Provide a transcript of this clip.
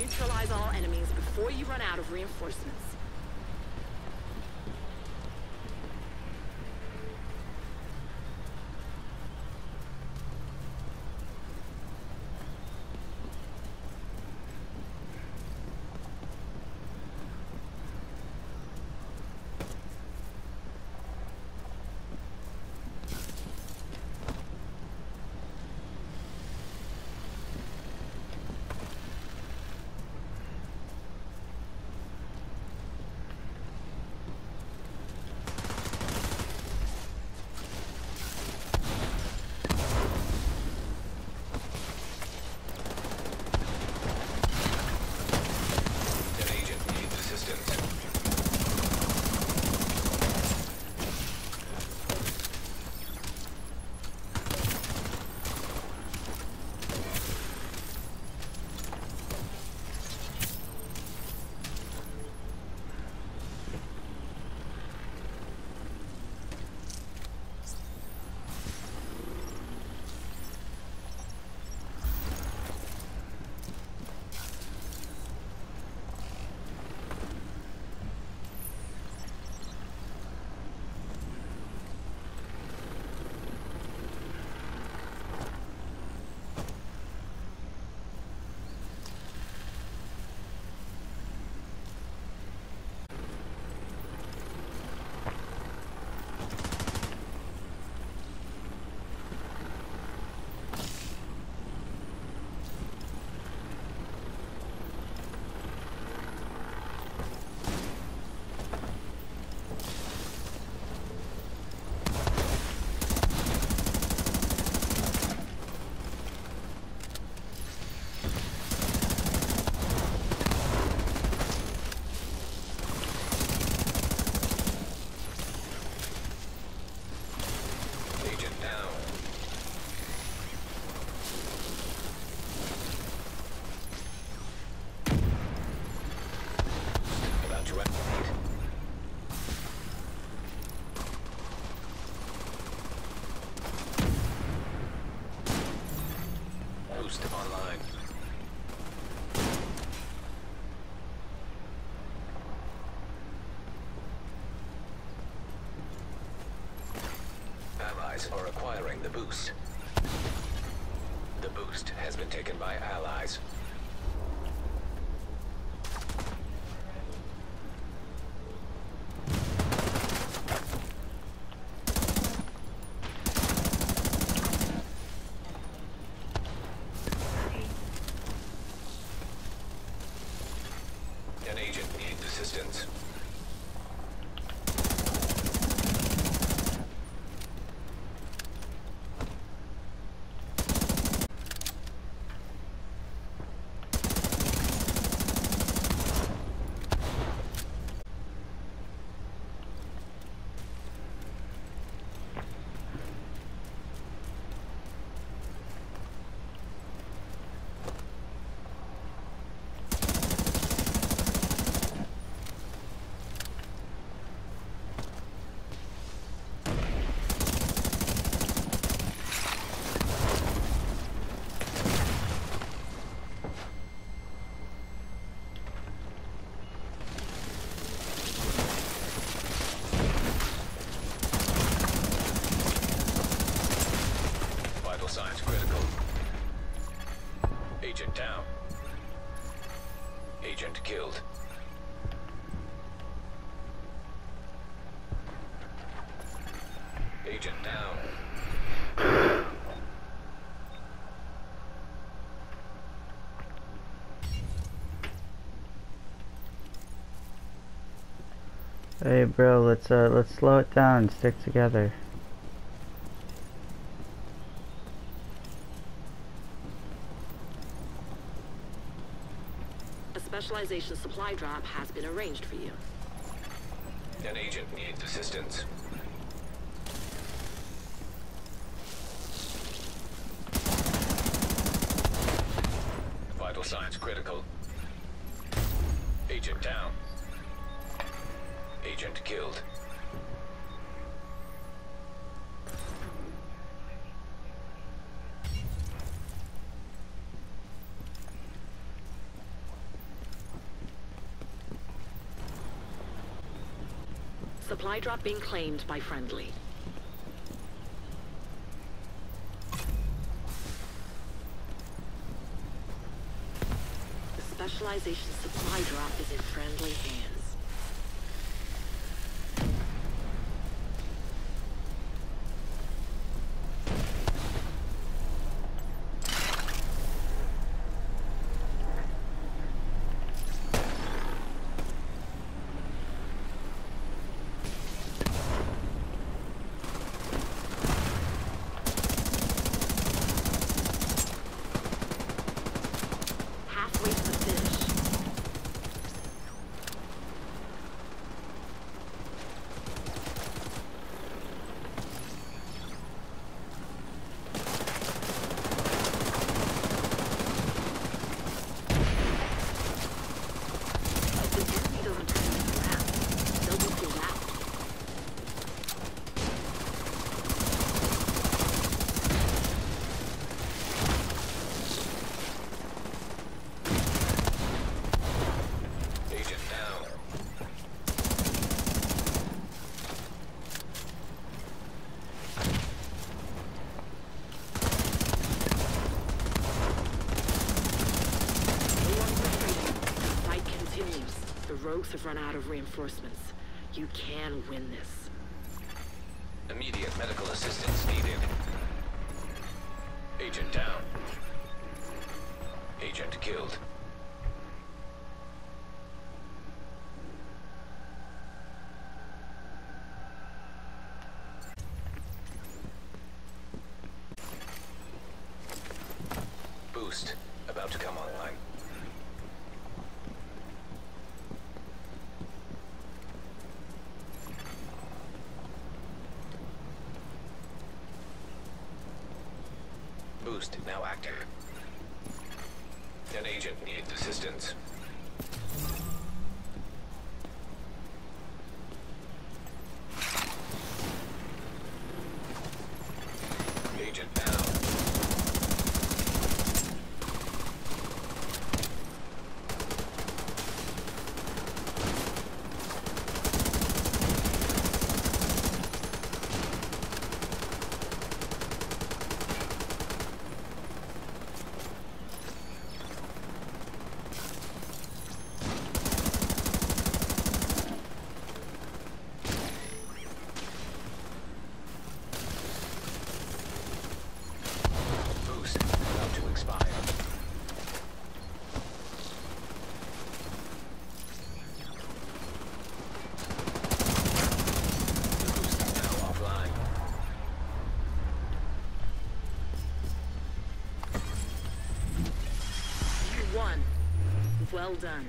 Neutralize all enemies before you run out of reinforcements. The boost. The boost has been taken by allies. An agent needs assistance. Vital signs critical. Agent down. Agent killed. Agent down. Hey bro, let's uh let's slow it down and stick together. Specialization supply drop has been arranged for you. An agent needs assistance. Vital signs critical. Agent down. Agent killed. Supply drop being claimed by friendly. The specialization supply drop is in friendly hands. Rogues have run out of reinforcements. You can win this. Immediate medical assistance needed. Agent down. Agent killed. Boost about to come online. Boost now active. An agent needs assistance. Well done.